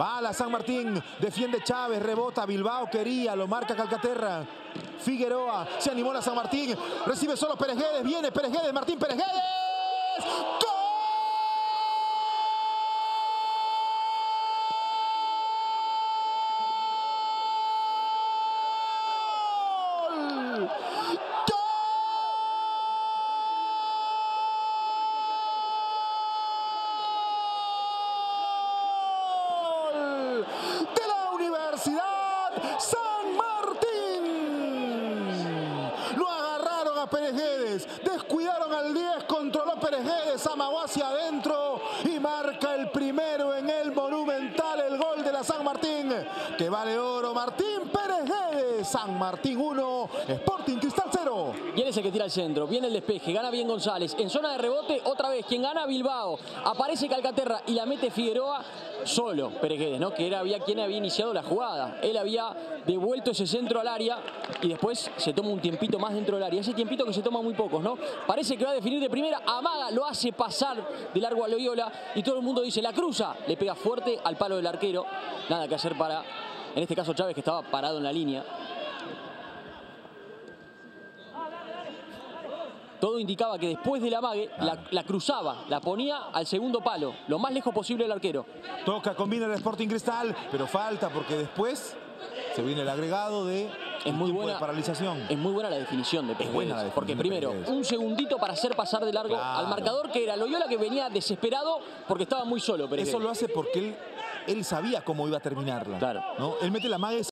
Va la San Martín, defiende Chávez, rebota, Bilbao quería, lo marca Calcaterra. Figueroa, se animó la San Martín, recibe solo Perejedes, viene Perejedes, Martín Perejedes. ¡Gol! de la Universidad San Martín. Lo a Perejedes, descuidaron al 10, controló Perejedes, amagó hacia adentro y marca el primero en el Monumental, el gol de la San Martín, que vale oro Martín Perejedes. San Martín 1, Sporting Cristal 0. Y es el que tira al centro, viene el despeje, gana bien González. En zona de rebote, otra vez, quien gana Bilbao. Aparece Calcaterra y la mete Figueroa solo, Perejedes, ¿no? Que era había quien había iniciado la jugada. Él había devuelto ese centro al área y después se toma un tiempito más dentro del área. Ese tiempito que se toma muy pocos, ¿no? Parece que va a definir de primera, amaga, lo hace pasar de largo a Loyola y todo el mundo dice, la cruza, le pega fuerte al palo del arquero. Nada que hacer para, en este caso Chávez, que estaba parado en la línea. Todo indicaba que después del amague la, la cruzaba, la ponía al segundo palo, lo más lejos posible del arquero. Toca, combina el Sporting Cristal, pero falta porque después se viene el agregado de Es muy buena de paralización. Es muy buena la definición de buena definición porque de primero, un segundito para hacer pasar de largo Claro. al marcador, que era Loyola que venía desesperado porque estaba muy solo. Eso lo hace porque él, él sabía cómo iba a terminarla. Claro. ¿no? Él mete la mague